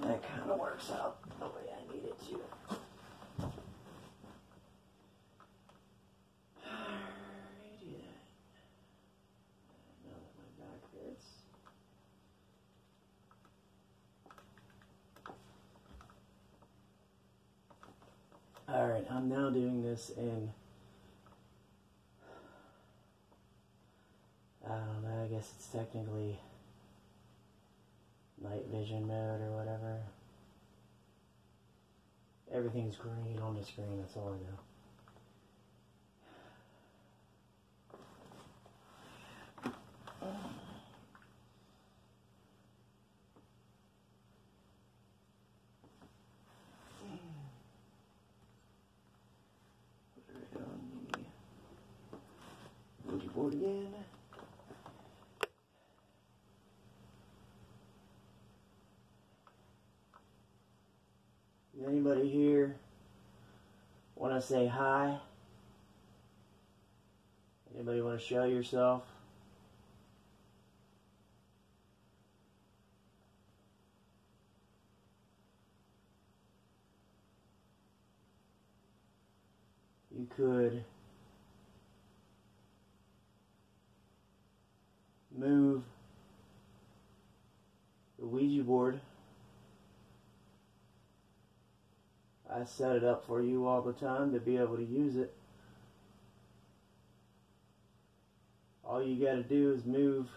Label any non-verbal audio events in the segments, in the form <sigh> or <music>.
that kind of works out the way I need it to. Alright, I'm now doing this in I don't know, I guess it's technically vision mode or whatever. Everything's green on the screen, that's all I know. Again. Anybody here want to say hi? Anybody want to show yourself? You could move the Ouija board. I set it up for you all the time to be able to use it. All you got to do is move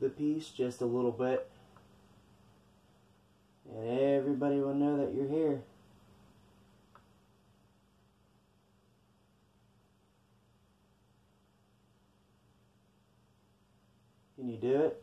the piece just a little bit, and everybody will know that you're here. Can you do it?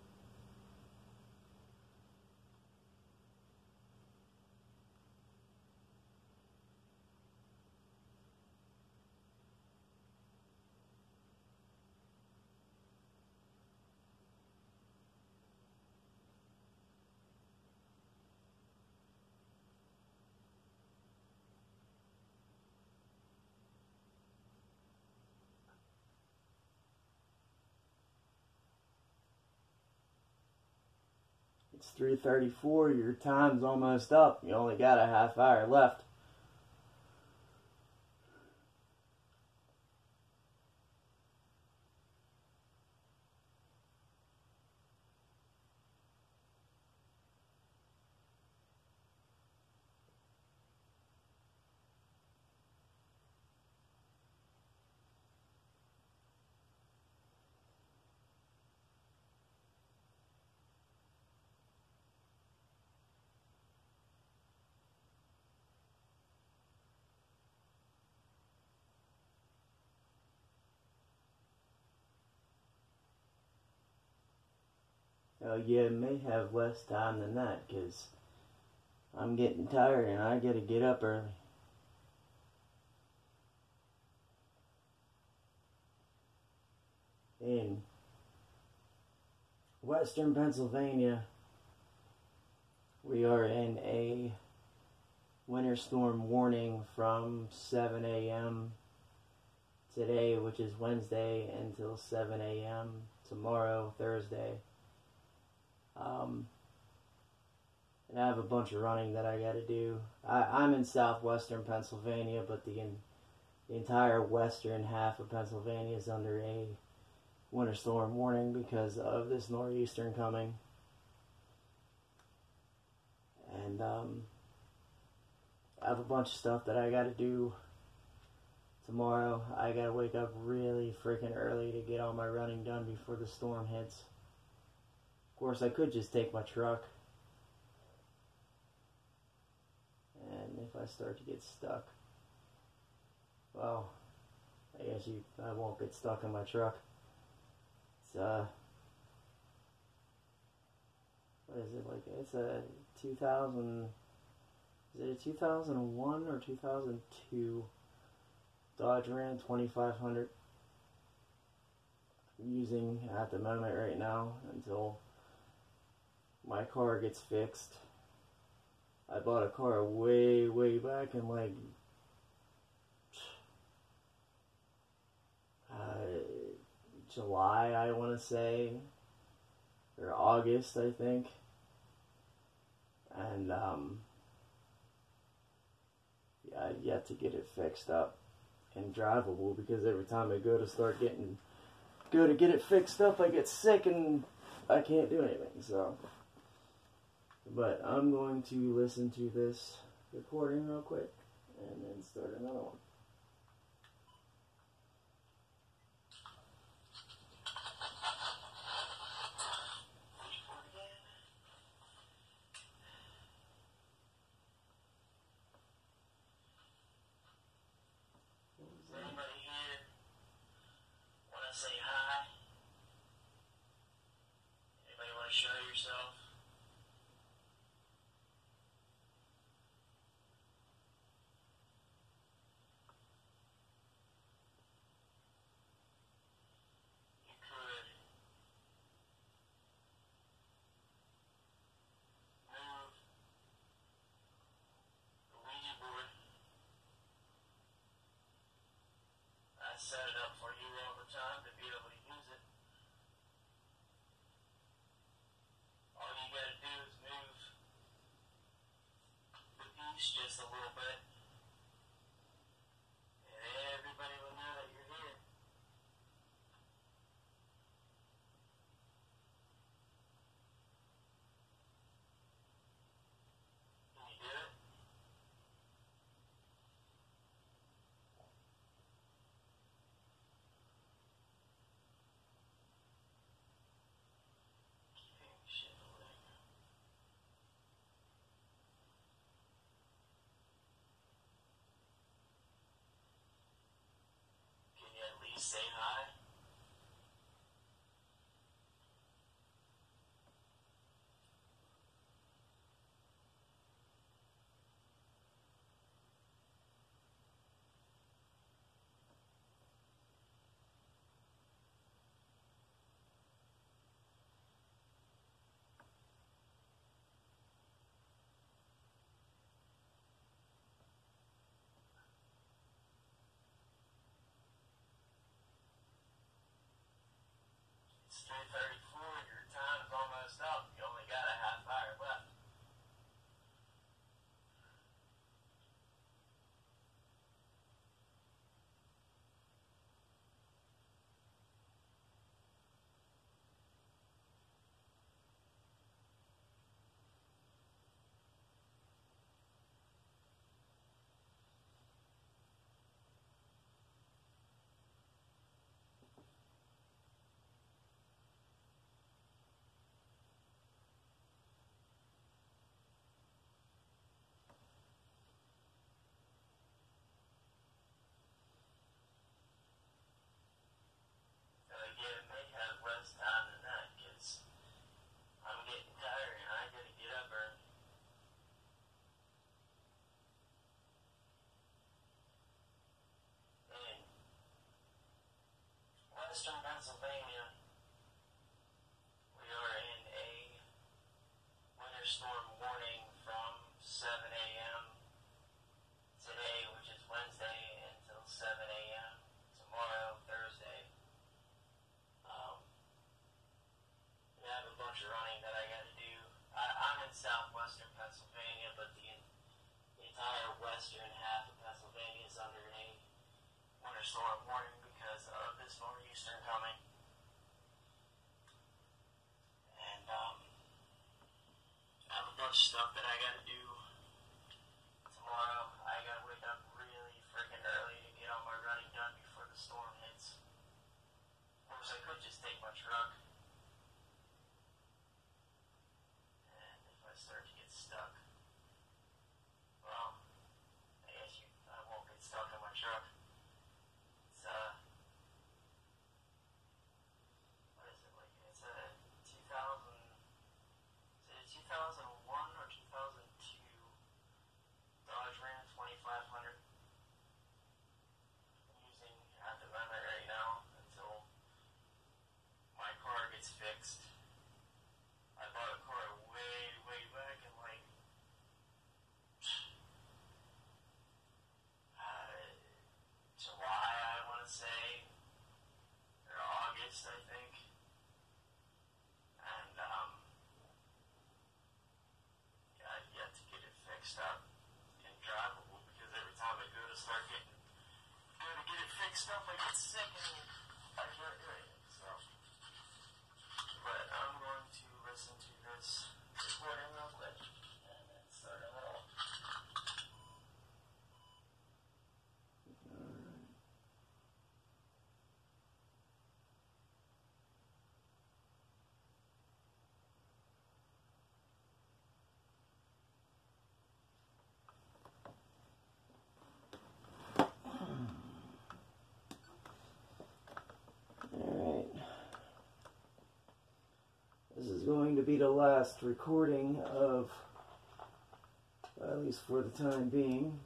It's 3:34. Your time's almost up. You only got a half hour left. Oh, yeah, may have less time than that because I'm getting tired and I gotta get up early. In western Pennsylvania, we are in a winter storm warning from 7 a.m. today, which is Wednesday, until 7 a.m. tomorrow, Thursday. Um, and I have a bunch of running that I got to do. I, I'm in southwestern Pennsylvania, but the, in, the entire western half of Pennsylvania is under a winter storm warning because of this nor'easter coming. And um, I have a bunch of stuff that I got to do tomorrow. I got to wake up really freaking early to get all my running done before the storm hits course, I could just take my truck. And if I start to get stuck, well, I guess you, I won't get stuck in my truck. It's, uh, what is it, like, it's a 2000, is it a 2001 or 2002 Dodge Ram 2500 I'm using at the moment right now until my car gets fixed. I bought a car way, way back in like uh, July, I want to say, or August, I think. And um, yeah, I've yet to get it fixed up and drivable because every time I go to start getting go to get it fixed up, I get sick and I can't do anything. So. But I'm going to listen to this recording real quick and then start another one. say hi. Going to be the last recording of, at least for the time being.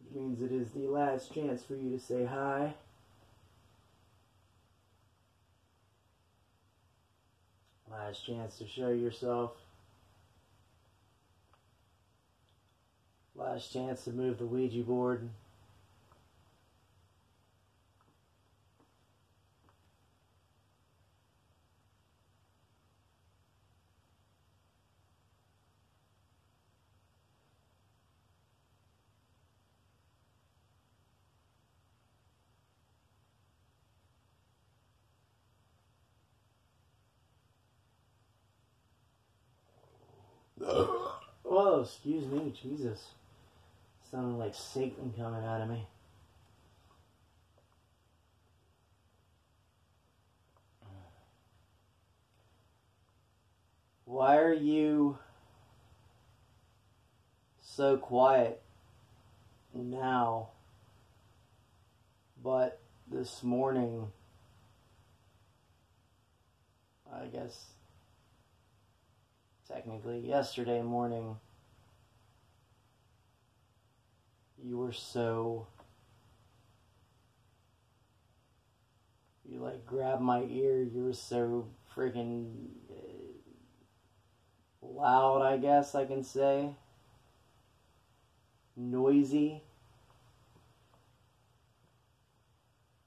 Which means it is the last chance for you to say hi. Last chance to show yourself. Last chance to move the Ouija board. Whoa, <laughs> oh, excuse me, Jesus. Sounded like Satan coming out of me. Why are you so quiet now? But this morning, I guess technically yesterday morning, you were so you like grabbed my ear. You were so freaking uh, loud i guess i can say. Noisy.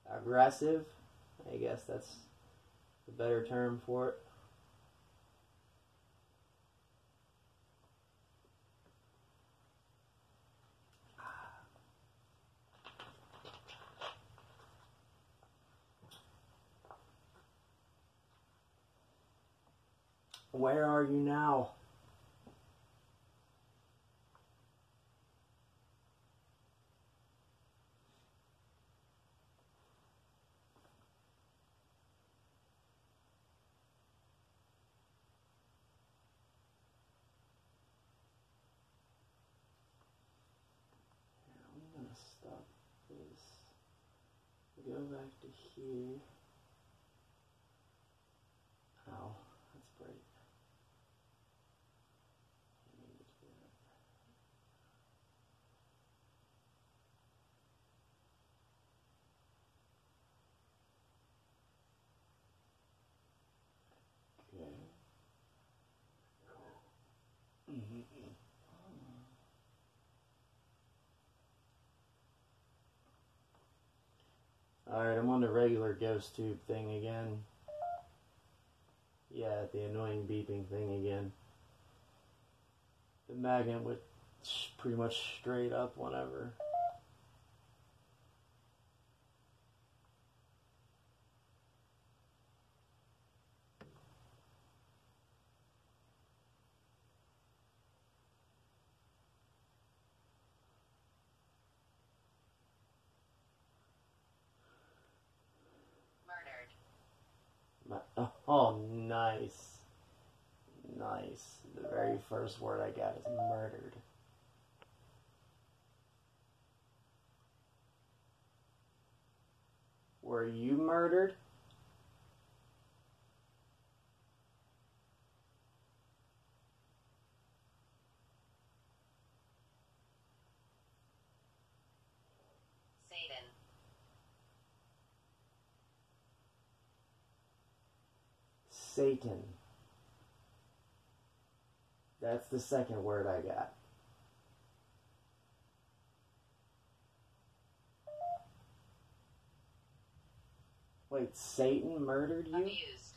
Aggressive i guess that's the better term for it Where are you now? I'm gonna stop this. Go back to here. Ow, that's bright. I need to do that. Okay. Alright, I'm on the regular ghost tube thing again. Yeah, the annoying beeping thing again. The magnet went pretty much straight up whenever. Murdered. Ma- Oh, nice. Nice. The very first word I got is murdered. Were you murdered? Satan. Satan. That's the second word I got. Wait, Satan murdered you? Abused.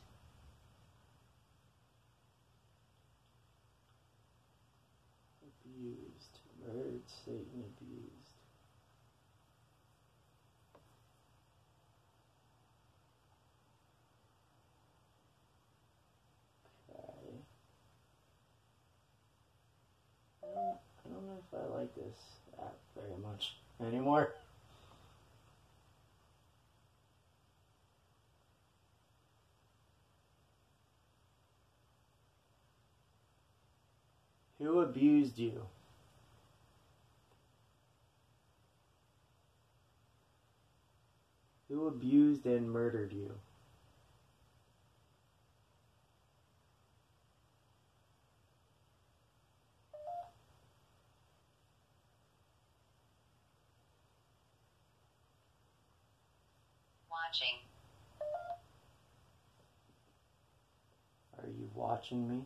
Abused. Murdered Satan. Like this app very much anymore. Who abused you? Who abused and murdered you? Watching. Are you watching me?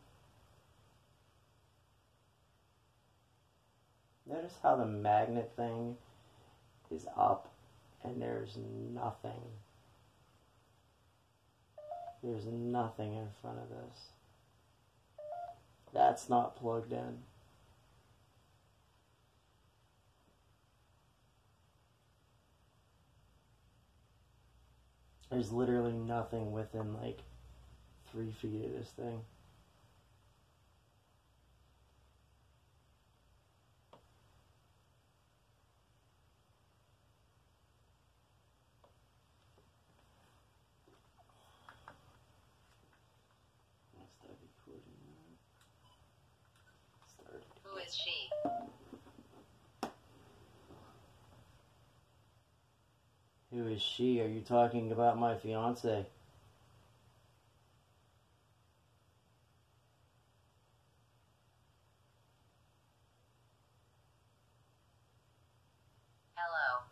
Notice how the magnet thing is up and there's nothing. There's nothing in front of this. That's not plugged in. There's literally nothing within like three feet of this thing. Start recording that. Started. Who is she? Who is she? Are you talking about my fiance? Hello.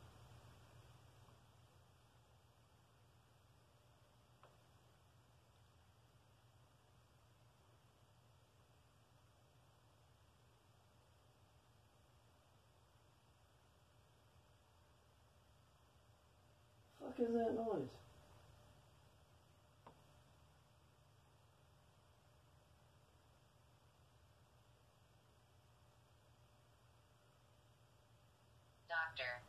fuck is that noise? Doctor.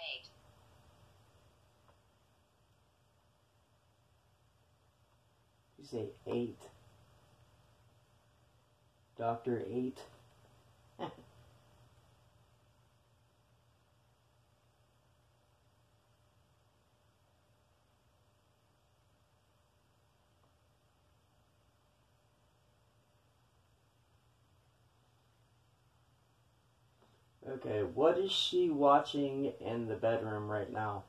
Eight. You say eight. Doctor eight. okay, what is she watching in the bedroom right now?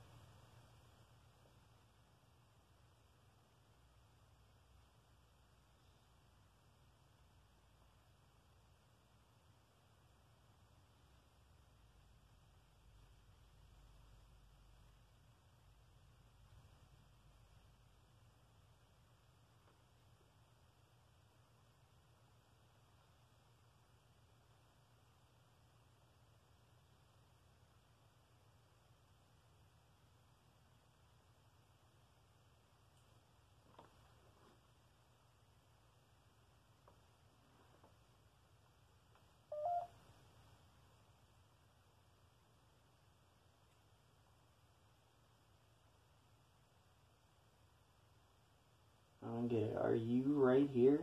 Don't get it. Are you right here?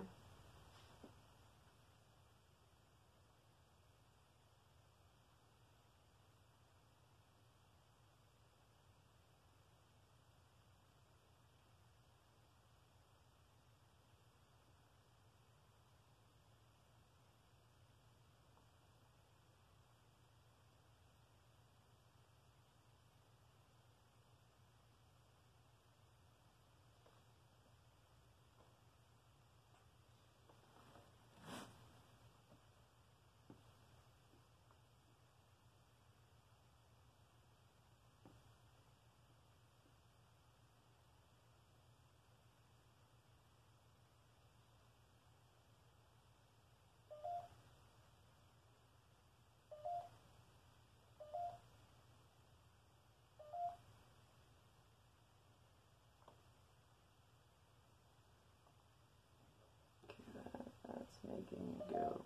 Fucking go.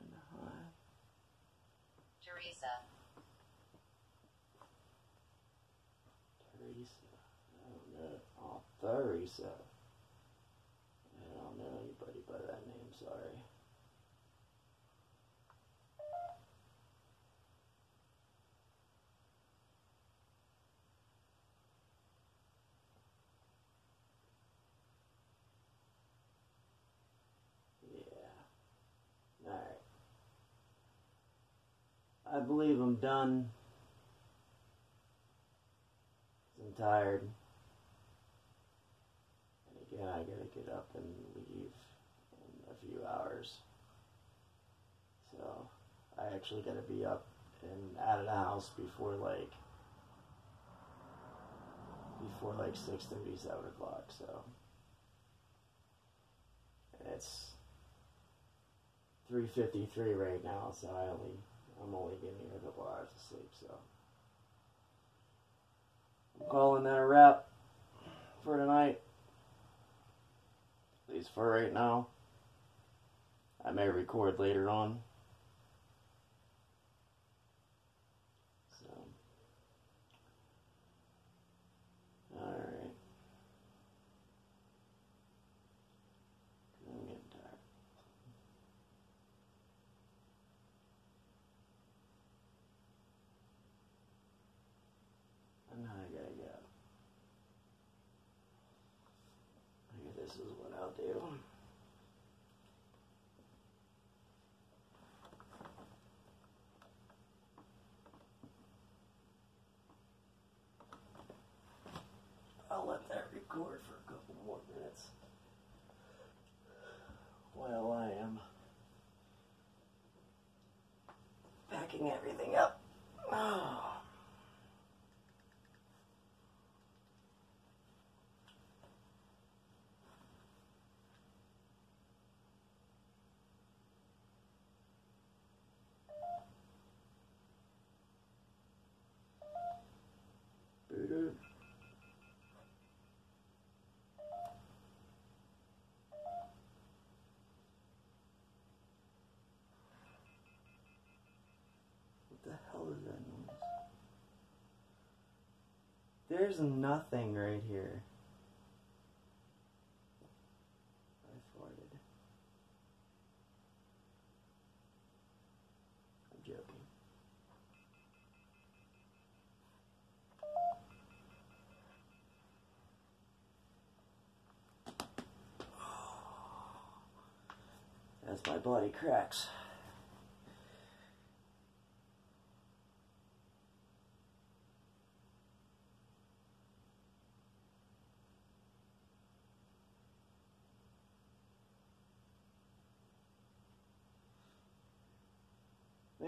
And high. Teresa, Teresa. Don't know. Oh, oh Teresa. I don't know anybody by that name, sorry. Yeah. Alright. I believe I'm done. I'm tired. And again, I gotta get up and leave in a few hours. So, I actually gotta be up and out of the house before like before like six thirty, seven o'clock. So, it's three fifty three right now. So I only I'm only getting a couple hours of sleep. So. I'm calling that a wrap for tonight. At least for right now. I may record later on. So. Alright. I'm getting tired. And now I gotta get up. I guess this is what I'll do. I'll let that record for a couple more minutes while I am packing everything up. <sighs> Oh. Boo-doo. What the hell is that noise? There's nothing right here. I farted. I'm joking. As my body cracks.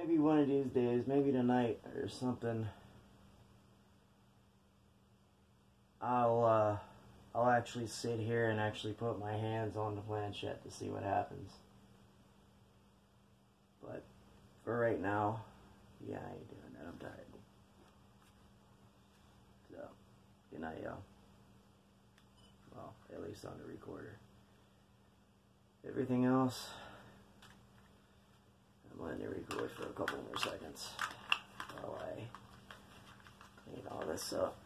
Maybe one of these days, maybe tonight or something. I'll uh, I'll actually sit here and actually put my hands on the planchette to see what happens. But for right now, yeah, I ain't doing that. I'm tired. So, good night, y'all. Well, at least on the recorder. Everything else, I'm letting it record for a couple more seconds while I clean all this up.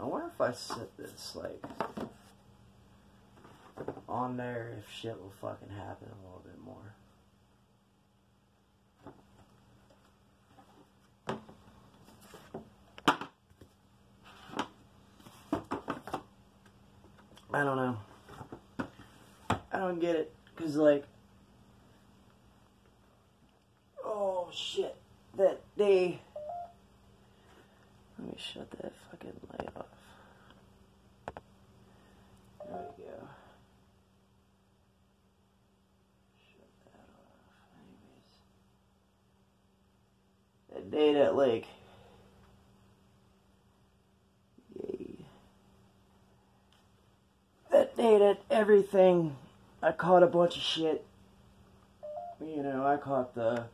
I wonder if I set this like on there if shit will fucking happen a little bit more. I don't know. I don't get it cuz like oh shit that they let me shut that fucking light off. There we go. Shut that off. Anyways. That day that like Yay. That day that everything I caught a bunch of shit. You know, I caught the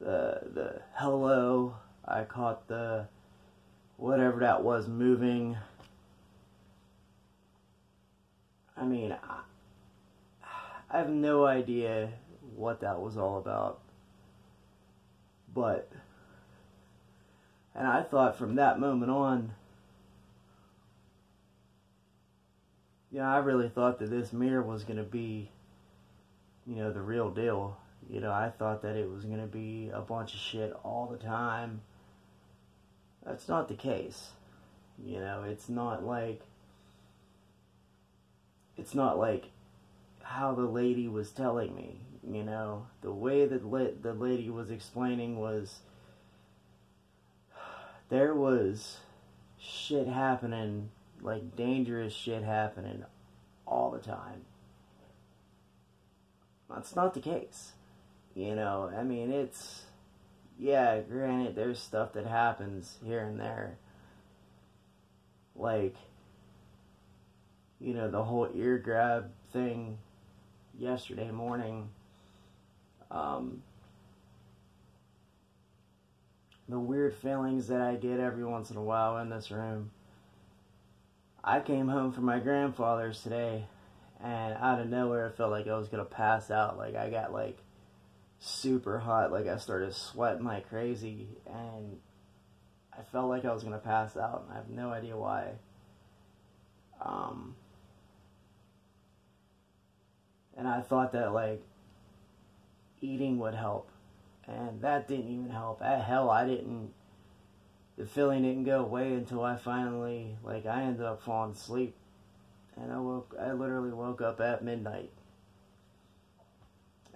the the hello. I caught the whatever that was moving. I mean, I, I have no idea what that was all about. But, and I thought from that moment on, you know, I really thought that this mirror was going to be, you know, the real deal. You know, I thought that it was going to be a bunch of shit all the time. That's not the case. You know, it's not like, it's not like how the lady was telling me. You know, the way that la- the lady was explaining was <sighs> there was shit happening, like dangerous shit happening all the time. That's not the case. You know, I mean, it's, yeah, granted, there's stuff that happens here and there. Like, you know, the whole ear grab thing yesterday morning. Um, the weird feelings that I get every once in a while in this room. I came home from my grandfather's today, and out of nowhere, it felt like I was gonna pass out. Like I got like super hot, like I started sweating like crazy, and I felt like I was gonna pass out, and I have no idea why. Um, and I thought that like eating would help, and that didn't even help. At hell, I didn't. The feeling didn't go away until I finally like I ended up falling asleep, and I woke. I literally woke up at midnight,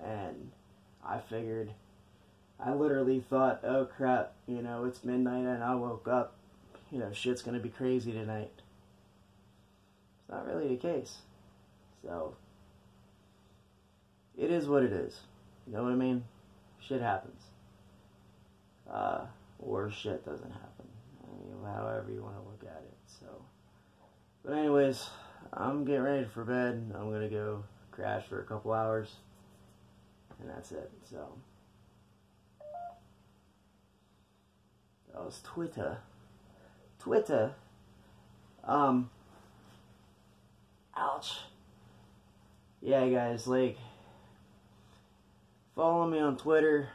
and I figured. I literally thought, oh crap, you know, it's midnight and I woke up. You know, shit's gonna be crazy tonight. It's not really the case. So, it is what it is. You know what I mean? Shit happens. Uh, or shit doesn't happen. I mean, however you want to look at it. So, but anyways, I'm getting ready for bed. I'm gonna go crash for a couple hours, and that's it. So, that was Twitter. Twitter. Um. Ouch. Yeah, guys, like follow me on Twitter,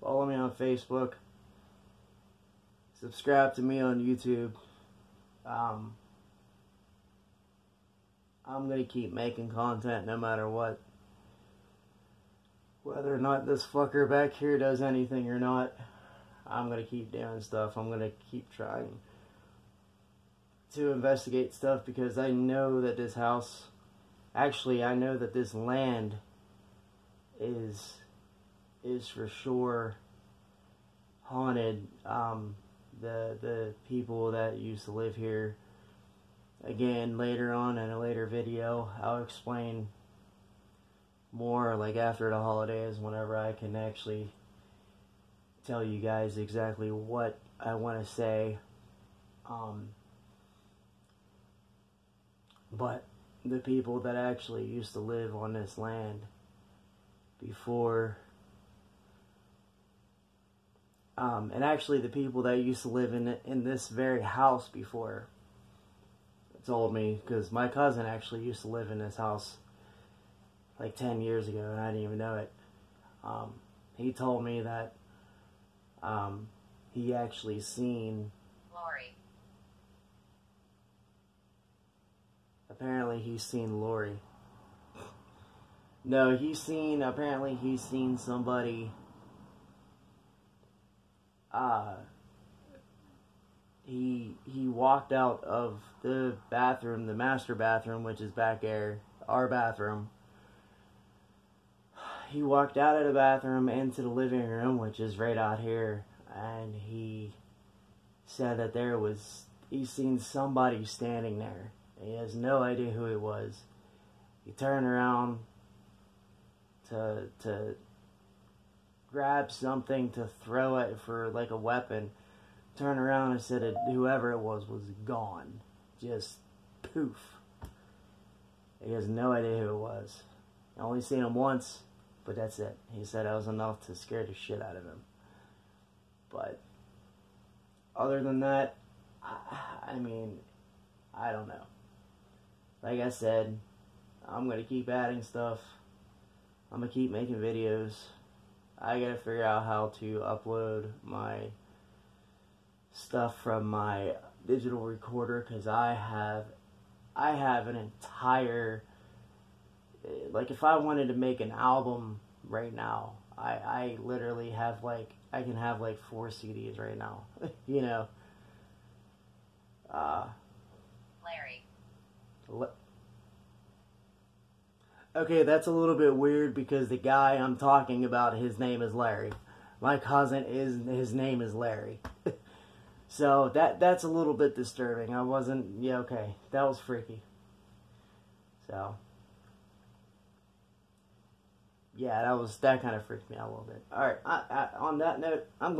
follow me on Facebook, subscribe to me on YouTube. Um, I'm gonna keep making content no matter what. Whether or not this fucker back here does anything or not, I'm gonna keep doing stuff. I'm gonna keep trying to investigate stuff because I know that this house, actually, I know that this land is is for sure haunted. Um, the the people that used to live here. Again, later on in a later video, I'll explain more like after the holidays whenever I can actually tell you guys exactly what I want to say. Um, but the people that actually used to live on this land before um, and actually the people that used to live in in this very house before told me because my cousin actually used to live in this house like 10 years ago and I didn't even know it. Um, he told me that um, he actually seen Lori, apparently he's seen Lori. No, he's seen apparently he's seen somebody uh he he walked out of the bathroom, the master bathroom, which is back there, our bathroom. He walked out of the bathroom into the living room, which is right out here, and he said that there was he seen somebody standing there. He has no idea who it was. He turned around to to grab something to throw it for like a weapon. Turn around and said that whoever it was was gone. Just poof. He has no idea who it was. I only seen him once, but that's it. He said that was enough to scare the shit out of him. But other than that, I, I mean, I don't know. Like I said, I'm gonna keep adding stuff. I'm gonna keep making videos. I gotta figure out how to upload my stuff from my digital recorder because I have I have an entire like if I wanted to make an album right now, I I literally have like I can have like four CDs right now, <laughs> you know. Uh, Larry. le- okay, that's a little bit weird because the guy I'm talking about, his name is Larry. My cousin is his name is Larry. <laughs> so that that's a little bit disturbing. I wasn't yeah okay that was freaky. So yeah, that was that kind of freaked me out a little bit. All right, I, I, on that note, I'm going.